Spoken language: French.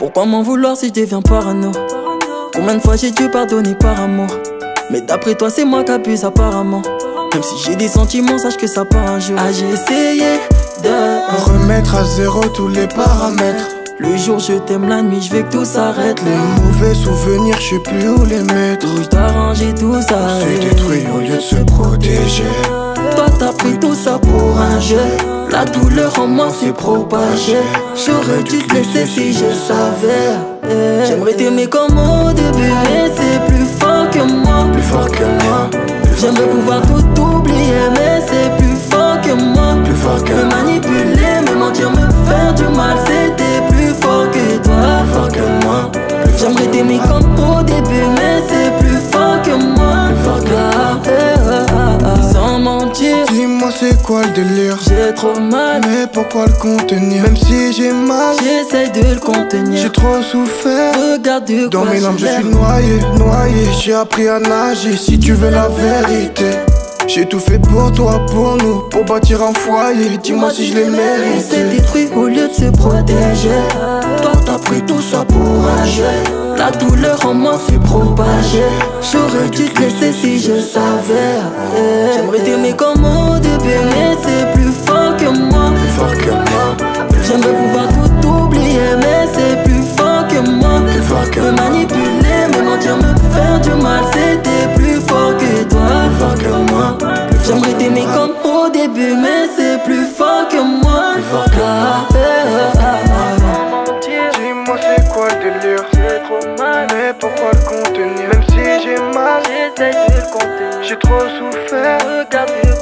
Pourquoi m'en vouloir si je deviens parano? Combien de fois j'ai dû pardonner par amour? Mais d'après toi c'est moi qui abuse apparemment. Même si j'ai des sentiments sache que ça part un jour. Ah j'ai essayé de Remettre à zéro tous les paramètres. Le jour je t'aime la nuit je veux que tout s'arrête. Les mauvais souvenirs je sais plus où les mettre. Tout je tout ça C'est détruit au lieu de se protéger. Toi t'as pris tout ça pour un jeu La douleur en moi s'est propagée. J'aurais dû te laisser si je savais. J'aimerais t'aimer comme au début Mais c'est plus fort que moi. Plus fort que moi. J'aimerais pouvoir tout oublier Mais Dis-moi c'est quoi le délire? J'ai trop mal. Mais pourquoi le contenir? Même si j'ai mal. J'essaie de le contenir. J'ai trop souffert. Regarde de Dans quoi mes larmes je suis noyé, noyé. J'ai appris à nager. Si tu veux la vérité. J'ai tout fait pour toi, pour nous. Pour bâtir un foyer. Dis-moi si je l'ai Il s'est mérité. détruit au lieu de se protéger. Toi t'as pris tout ça pour jeu. La douleur en moi s'est propagée. J'aurais dû te laisser si je savais. J'aimerais t'aimer comme j'ai trop souffert. Regarde